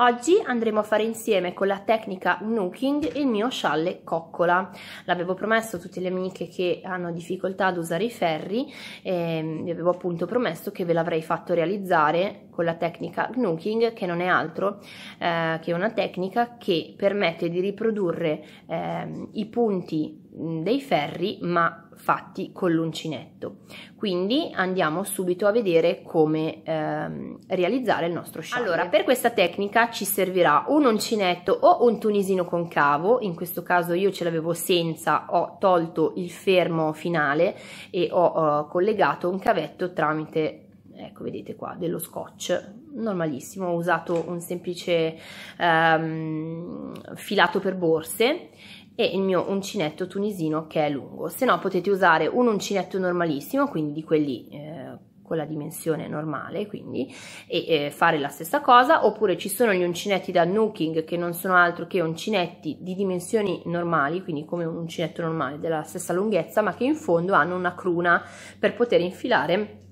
Oggi andremo a fare insieme con la tecnica Nooking il mio scialle coccola. L'avevo promesso a tutte le amiche che hanno difficoltà ad usare i ferri e vi avevo appunto promesso che ve l'avrei fatto realizzare con la tecnica Nooking che non è altro eh, che una tecnica che permette di riprodurre eh, i punti dei ferri ma fatti con l'uncinetto. Quindi andiamo subito a vedere come ehm, realizzare il nostro scialle. Allora per questa tecnica ci servirà un uncinetto o un tunisino concavo in questo caso io ce l'avevo senza ho tolto il fermo finale e ho uh, collegato un cavetto tramite ecco vedete qua dello scotch normalissimo ho usato un semplice um, filato per borse e il mio uncinetto tunisino che è lungo. Se no potete usare un uncinetto normalissimo quindi di quelli eh, con la dimensione normale quindi e eh, fare la stessa cosa oppure ci sono gli uncinetti da nooking che non sono altro che uncinetti di dimensioni normali quindi come un uncinetto normale della stessa lunghezza ma che in fondo hanno una cruna per poter infilare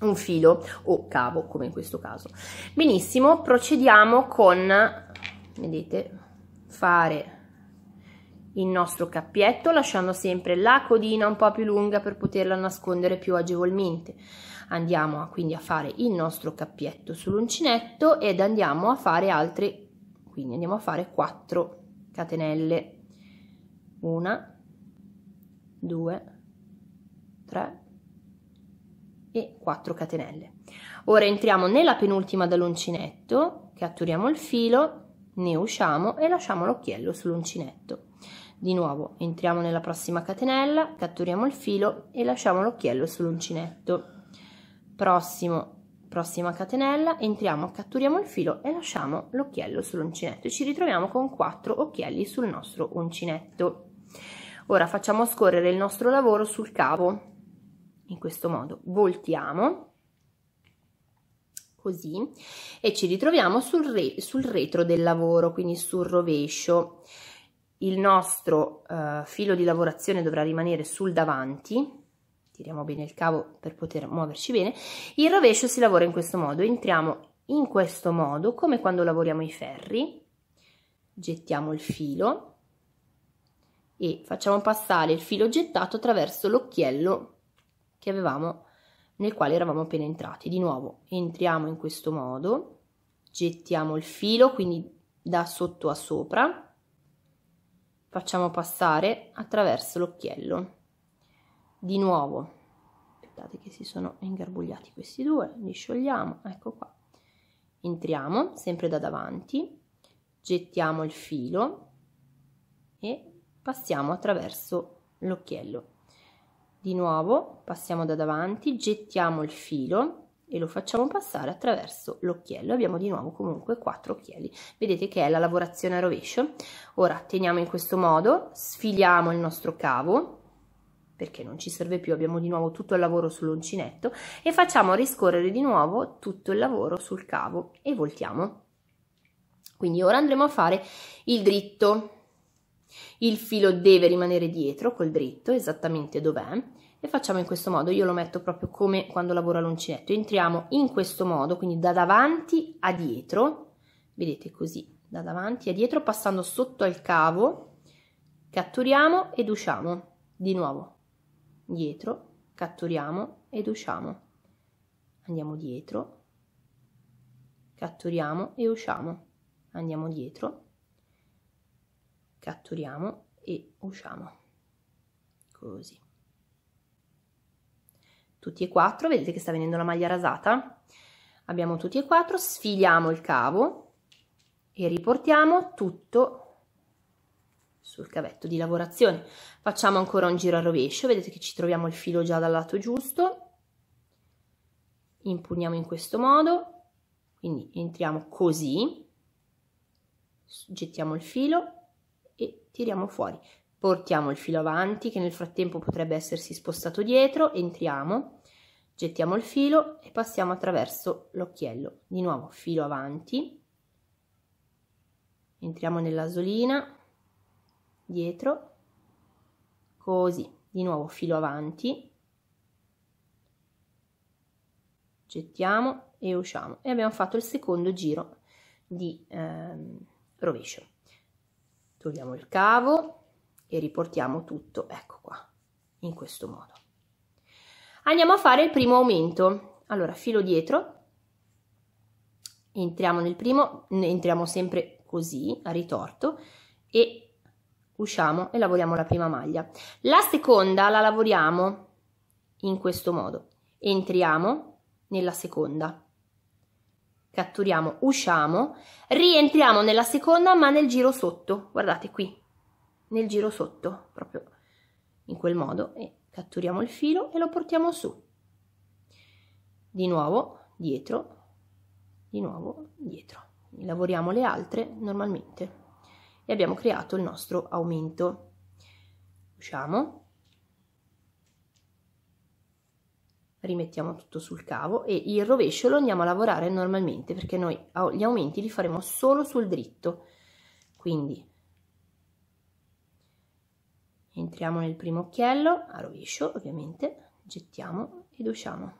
un filo o cavo come in questo caso. Benissimo procediamo con vedete fare il nostro cappietto lasciando sempre la codina un po' più lunga per poterla nascondere più agevolmente. Andiamo a, quindi a fare il nostro cappietto sull'uncinetto ed andiamo a fare altre quindi andiamo a fare 4 catenelle. Una due tre e 4 catenelle. Ora entriamo nella penultima dall'uncinetto catturiamo il filo ne usciamo e lasciamo l'occhiello sull'uncinetto. Di nuovo entriamo nella prossima catenella catturiamo il filo e lasciamo l'occhiello sull'uncinetto. Prossimo prossima catenella entriamo catturiamo il filo e lasciamo l'occhiello sull'uncinetto ci ritroviamo con 4 occhielli sul nostro uncinetto. Ora facciamo scorrere il nostro lavoro sul cavo in questo modo. Voltiamo così e ci ritroviamo sul, re, sul retro del lavoro quindi sul rovescio. Il nostro uh, filo di lavorazione dovrà rimanere sul davanti. Tiriamo bene il cavo per poter muoverci bene. Il rovescio si lavora in questo modo. Entriamo in questo modo come quando lavoriamo i ferri. Gettiamo il filo e facciamo passare il filo gettato attraverso l'occhiello che avevamo nel quale eravamo appena entrati. Di nuovo entriamo in questo modo gettiamo il filo quindi da sotto a sopra facciamo passare attraverso l'occhiello. Di nuovo aspettate che si sono ingarbugliati questi due li sciogliamo ecco qua. Entriamo sempre da davanti gettiamo il filo e passiamo attraverso l'occhiello di nuovo passiamo da davanti gettiamo il filo e lo facciamo passare attraverso l'occhiello. Abbiamo di nuovo comunque quattro occhielli. Vedete che è la lavorazione a rovescio. Ora teniamo in questo modo sfiliamo il nostro cavo perché non ci serve più abbiamo di nuovo tutto il lavoro sull'uncinetto e facciamo riscorrere di nuovo tutto il lavoro sul cavo e voltiamo. Quindi ora andremo a fare il dritto il filo deve rimanere dietro col dritto esattamente dov'è e facciamo in questo modo, io lo metto proprio come quando lavoro all'uncinetto, entriamo in questo modo, quindi da davanti a dietro, vedete così, da davanti a dietro passando sotto al cavo, catturiamo ed usciamo, di nuovo, dietro, catturiamo ed usciamo, andiamo dietro, catturiamo e usciamo, andiamo dietro, catturiamo e usciamo, così tutti e quattro, vedete che sta venendo la maglia rasata? Abbiamo tutti e quattro, sfiliamo il cavo e riportiamo tutto sul cavetto di lavorazione. Facciamo ancora un giro a rovescio, vedete che ci troviamo il filo già dal lato giusto. Impugniamo in questo modo, quindi entriamo così, gettiamo il filo e tiriamo fuori. Portiamo il filo avanti che nel frattempo potrebbe essersi spostato dietro, entriamo, gettiamo il filo e passiamo attraverso l'occhiello. Di nuovo filo avanti, entriamo nell'asolina, dietro, così, di nuovo filo avanti, gettiamo e usciamo. E abbiamo fatto il secondo giro di ehm, rovescio. Togliamo il cavo e riportiamo tutto, ecco qua, in questo modo. Andiamo a fare il primo aumento. Allora, filo dietro, entriamo nel primo, entriamo sempre così, a ritorto, e usciamo e lavoriamo la prima maglia. La seconda la lavoriamo in questo modo. Entriamo nella seconda, catturiamo, usciamo, rientriamo nella seconda ma nel giro sotto, guardate qui, nel giro sotto, proprio in quel modo, e catturiamo il filo e lo portiamo su. Di nuovo dietro, di nuovo dietro. Lavoriamo le altre normalmente e abbiamo creato il nostro aumento. Usciamo, rimettiamo tutto sul cavo e il rovescio lo andiamo a lavorare normalmente perché noi gli aumenti li faremo solo sul dritto. Quindi entriamo nel primo occhiello a rovescio ovviamente, gettiamo ed usciamo.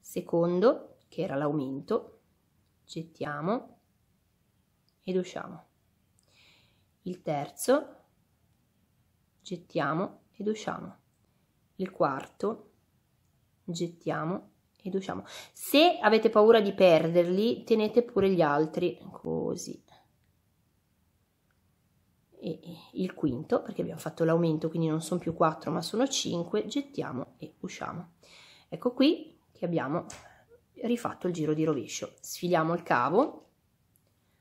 Secondo, che era l'aumento, gettiamo ed usciamo. Il terzo, gettiamo ed usciamo. Il quarto, gettiamo ed usciamo. Se avete paura di perderli, tenete pure gli altri, così. E il quinto perché abbiamo fatto l'aumento quindi non sono più 4 ma sono 5 gettiamo e usciamo. Ecco qui che abbiamo rifatto il giro di rovescio. Sfiliamo il cavo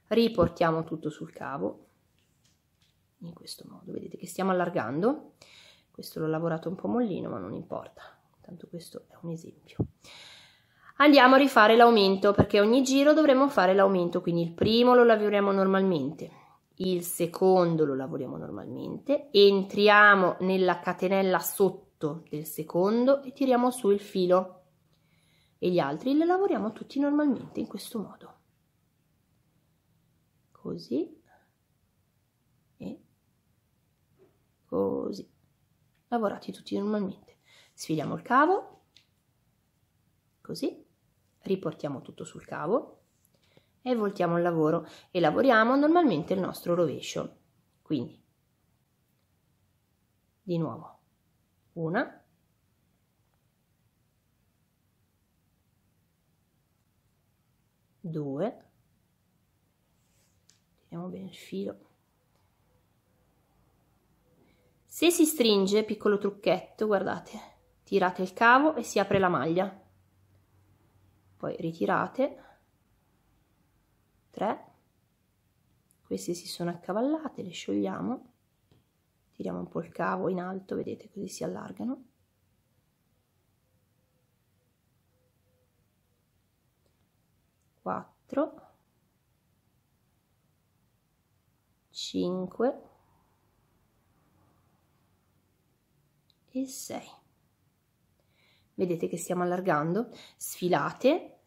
riportiamo tutto sul cavo in questo modo. Vedete che stiamo allargando questo l'ho lavorato un po' mollino ma non importa tanto questo è un esempio andiamo a rifare l'aumento perché ogni giro dovremo fare l'aumento quindi il primo lo lavoriamo normalmente il secondo lo lavoriamo normalmente, entriamo nella catenella sotto del secondo e tiriamo su il filo e gli altri li lavoriamo tutti normalmente in questo modo. Così e così. Lavorati tutti normalmente. Sfiliamo il cavo, così, riportiamo tutto sul cavo. E voltiamo il lavoro. E lavoriamo normalmente il nostro rovescio. Quindi, di nuovo, una, due, tiriamo bene il filo. Se si stringe, piccolo trucchetto, guardate, tirate il cavo e si apre la maglia. Poi ritirate. 3 queste si sono accavallate le sciogliamo. Tiriamo un po' il cavo in alto vedete così si allargano. Quattro. Cinque e 6 vedete che stiamo allargando sfilate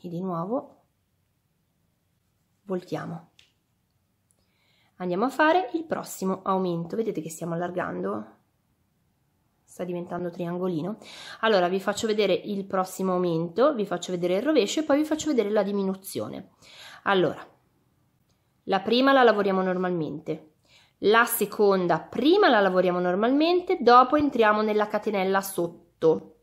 e di nuovo voltiamo. Andiamo a fare il prossimo aumento, vedete che stiamo allargando? Sta diventando triangolino. Allora vi faccio vedere il prossimo aumento, vi faccio vedere il rovescio e poi vi faccio vedere la diminuzione. Allora, la prima la lavoriamo normalmente, la seconda prima la lavoriamo normalmente, dopo entriamo nella catenella sotto,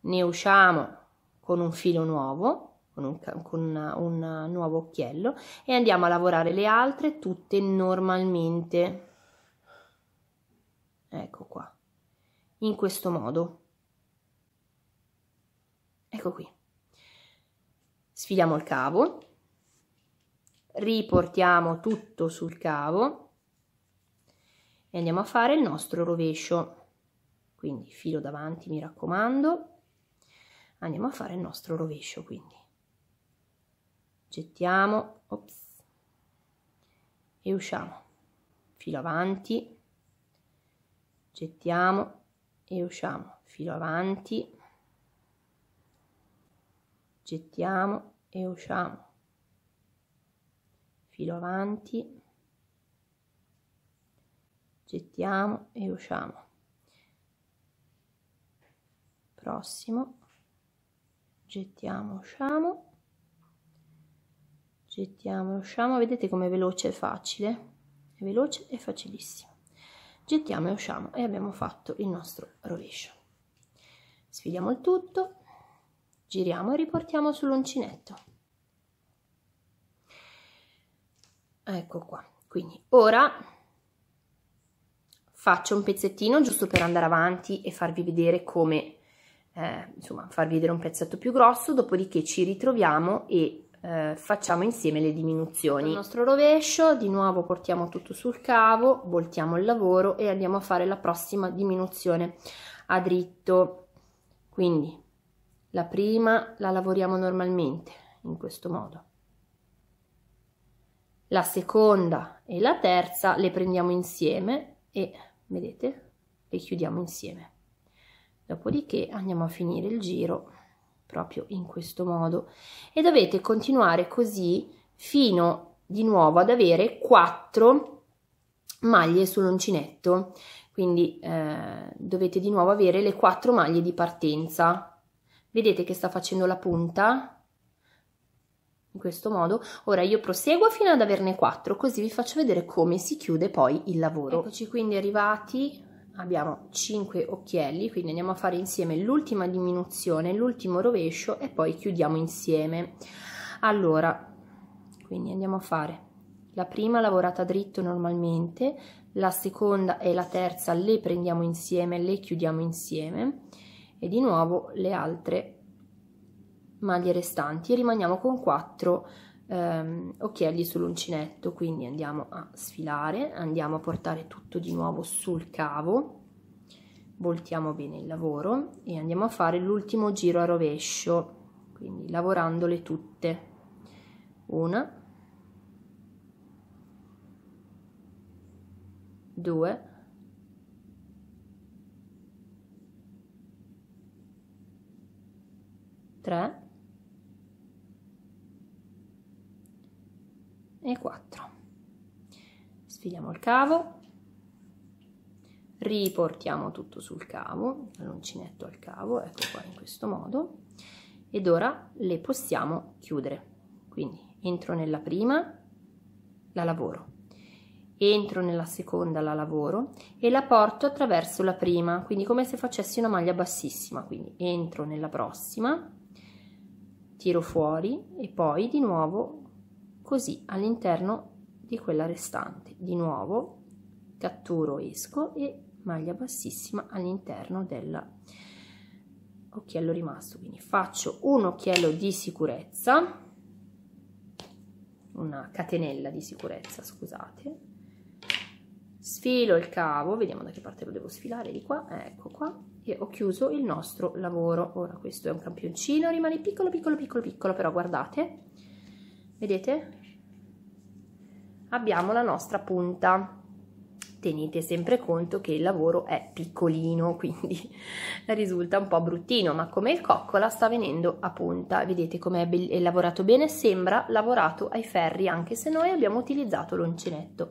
ne usciamo con un filo nuovo, con, un, con una, un nuovo occhiello e andiamo a lavorare le altre tutte normalmente. Ecco qua, in questo modo. Ecco qui. Sfiliamo il cavo, riportiamo tutto sul cavo e andiamo a fare il nostro rovescio. Quindi filo davanti, mi raccomando, andiamo a fare il nostro rovescio, quindi. Gettiamo ops, e usciamo. Filo avanti. Gettiamo e usciamo. Filo avanti. Gettiamo e usciamo. Filo avanti gettiamo e usciamo. Prossimo. Gettiamo usciamo. Gettiamo usciamo. Vedete com'è veloce e facile? È veloce e facilissimo. Gettiamo e usciamo e abbiamo fatto il nostro rovescio. Sfidiamo il tutto giriamo e riportiamo sull'uncinetto. Ecco qua. Quindi ora faccio un pezzettino giusto per andare avanti e farvi vedere come eh, insomma farvi vedere un pezzetto più grosso dopodiché ci ritroviamo e eh, facciamo insieme le diminuzioni. Il nostro rovescio di nuovo portiamo tutto sul cavo voltiamo il lavoro e andiamo a fare la prossima diminuzione a dritto. Quindi la prima la lavoriamo normalmente in questo modo. La seconda e la terza le prendiamo insieme e vedete? Le chiudiamo insieme. Dopodiché andiamo a finire il giro proprio in questo modo. E dovete continuare così fino di nuovo ad avere 4 maglie sull'uncinetto. Quindi eh, dovete di nuovo avere le 4 maglie di partenza. Vedete che sta facendo la punta in questo modo. Ora io proseguo fino ad averne 4 così vi faccio vedere come si chiude poi il lavoro. Eccoci quindi arrivati. Abbiamo 5 occhielli quindi andiamo a fare insieme l'ultima diminuzione l'ultimo rovescio e poi chiudiamo insieme. Allora quindi andiamo a fare la prima lavorata dritto normalmente la seconda e la terza le prendiamo insieme le chiudiamo insieme e di nuovo le altre maglie restanti e rimaniamo con 4 ehm, occhielli sull'uncinetto. Quindi andiamo a sfilare andiamo a portare tutto di nuovo sul cavo. Voltiamo bene il lavoro e andiamo a fare l'ultimo giro a rovescio quindi lavorandole tutte. Una due tre e 4 sfiliamo il cavo. Riportiamo tutto sul cavo l'uncinetto al cavo ecco qua in questo modo. Ed ora le possiamo chiudere. Quindi entro nella prima la lavoro. Entro nella seconda la lavoro. E la porto attraverso la prima quindi come se facessi una maglia bassissima. Quindi entro nella prossima tiro fuori e poi di nuovo così all'interno di quella restante di nuovo catturo esco e maglia bassissima all'interno dell'occhiello rimasto. Quindi faccio un occhiello di sicurezza una catenella di sicurezza scusate. Sfilo il cavo vediamo da che parte lo devo sfilare di qua ecco qua e ho chiuso il nostro lavoro. Ora questo è un campioncino rimane piccolo piccolo piccolo piccolo però guardate vedete? Abbiamo la nostra punta. Tenete sempre conto che il lavoro è piccolino quindi risulta un po' bruttino ma come il coccola sta venendo a punta. Vedete come è, lavorato bene? Sembra lavorato ai ferri anche se noi abbiamo utilizzato l'uncinetto.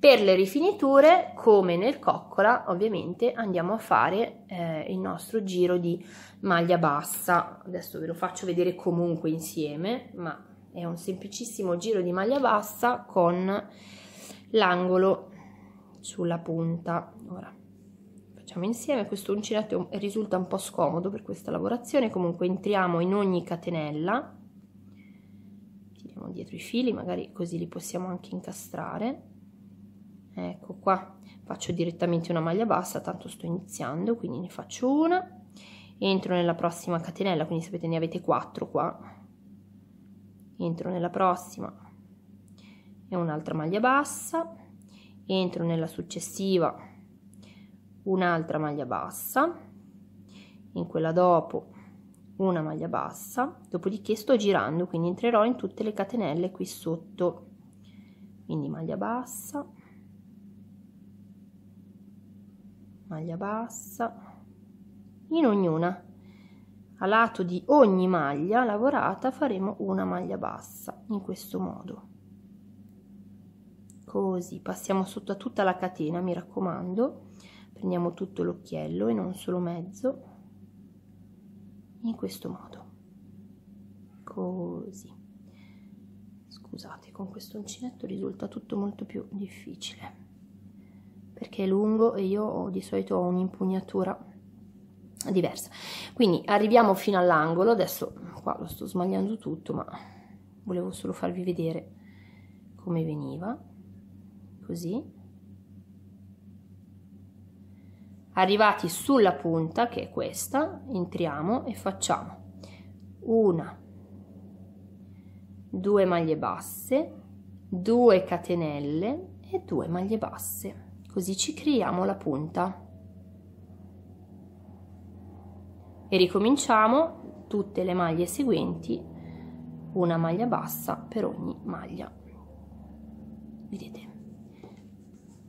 Per le rifiniture come nel coccola ovviamente andiamo a fare eh, il nostro giro di maglia bassa. Adesso ve lo faccio vedere comunque insieme ma è un semplicissimo giro di maglia bassa con l'angolo sulla punta. Ora facciamo insieme. Questo uncinetto risulta un po' scomodo per questa lavorazione. Comunque entriamo in ogni catenella. Tiriamo dietro i fili magari così li possiamo anche incastrare. Ecco qua. Faccio direttamente una maglia bassa tanto sto iniziando quindi ne faccio una. Entro nella prossima catenella quindi sapete ne avete quattro qua entro nella prossima. E un'altra maglia bassa. Entro nella successiva. Un'altra maglia bassa. In quella dopo una maglia bassa. Dopodiché sto girando quindi entrerò in tutte le catenelle qui sotto. Quindi maglia bassa. Maglia bassa. In ognuna a lato di ogni maglia lavorata faremo una maglia bassa in questo modo. Così passiamo sotto a tutta la catena mi raccomando. Prendiamo tutto l'occhiello e non solo mezzo. In questo modo. Così. Scusate con questo uncinetto risulta tutto molto più difficile. Perché è lungo e io di solito ho un'impugnatura diversa. Quindi arriviamo fino all'angolo adesso qua lo sto smagliando tutto ma volevo solo farvi vedere come veniva. Così. Arrivati sulla punta che è questa entriamo e facciamo una due maglie basse due catenelle e due maglie basse. Così ci creiamo la punta e ricominciamo tutte le maglie seguenti una maglia bassa per ogni maglia. Vedete?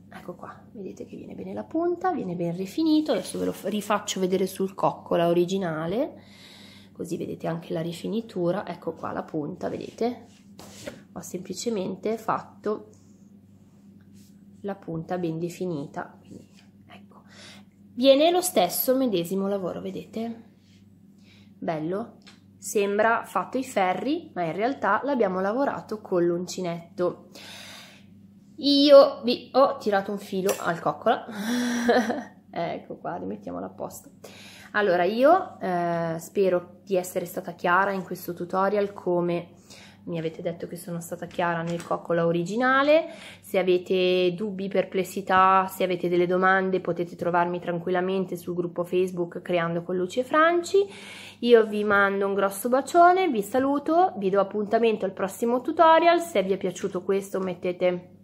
Ecco qua vedete che viene bene la punta viene ben rifinito. Adesso ve lo rifaccio vedere sul coccola originale. Così vedete anche la rifinitura. Ecco qua la punta vedete? Ho semplicemente fatto la punta ben definita. Quindi ecco. Viene lo stesso medesimo lavoro vedete bello. Sembra fatto i ferri ma in realtà l'abbiamo lavorato con l'uncinetto. Io vi ho tirato un filo al coccola. Ecco qua rimettiamola a posto. Allora io eh, spero di essere stata chiara in questo tutorial come mi avete detto che sono stata chiara nel coccola originale, se avete dubbi, perplessità, se avete delle domande potete trovarmi tranquillamente sul gruppo Facebook Creando con Luci e Franci, io vi mando un grosso bacione, vi saluto, vi do appuntamento al prossimo tutorial, se vi è piaciuto questo mettete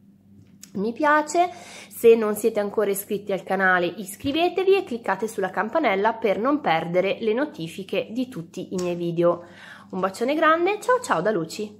mi piace, se non siete ancora iscritti al canale iscrivetevi e cliccate sulla campanella per non perdere le notifiche di tutti i miei video. Un bacione grande, ciao ciao da Luci!